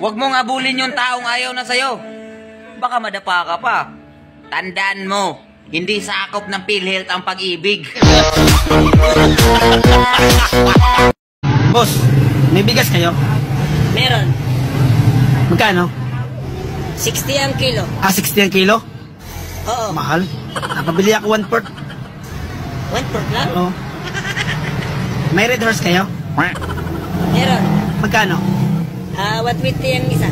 Huwag mong abulin yung taong ayaw na sa'yo. Baka madapa ka pa. Tandaan mo, hindi sakop ng PhilHealth ang pag-ibig. Boss, may bigas kayo? Meron. Magkano? 60 ang kilo. Ah, 60 ang kilo? Oo. Mahal. Nakabili ako one port. One port lang? Oh. May red horse kayo? Meron. Magkano? Ah, 120 ang isa.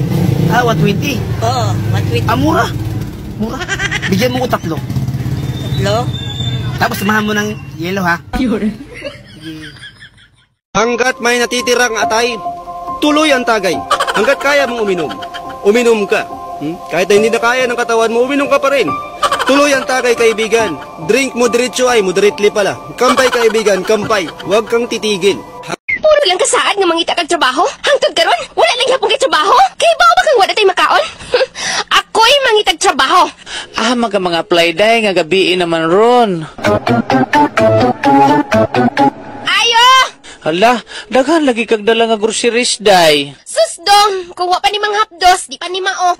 Ah, 120. Oo, 120. Ah, mura. Mura. Bigyan mo ko tatlo. Tatlo. Tapos samahan mo ng yellow ha. Hanggat may natitirang atay, tuloy ang tagay. Hanggat kaya mong uminom, uminom ka. Hmm? Kahit na hindi na kaya ng katawan mo, uminom ka pa rin. Tuloy ang tagay, kaibigan. Drink moderate ay, moderately pala. Kampay, kaibigan, kampay. Huwag kang titigil. Lang kasaad nga mangita kag trabaho. Hangtod karon, wala lang gyapon kay trabaho. Kay bao ba kang wala tay makaon? Ako'y mangitag trabaho. Ah, maga mga apply day nga gabi naman ron. Ayo! Hala, daghan lagi kag dala nga groceries day. Susdong, kung wa pa ni mang hapdos, di pa ni mao.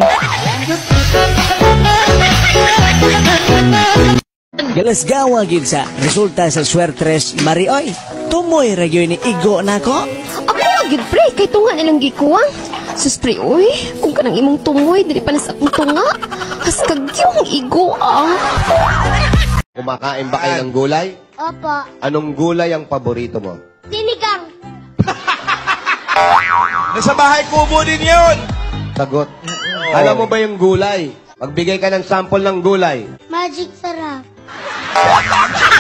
Galasgawa gid sa resulta sa swertres Marioy. Tumoy ra ni igo nako. Ako nga gid pre, kay tunga nilang gikuwang. Sus pre, oy, kung kanang imong tumoy, dili pa na sa akong tunga. Haskag yung igo ah. Kumakain ba kayo ng gulay? Opo, Anong gulay ang paborito mo? sinigang. Nasa bahay kubo din yun! Sagot. Alam mo ba yung gulay? Magbigay ka ng sample ng gulay. Magic sarap. 我 操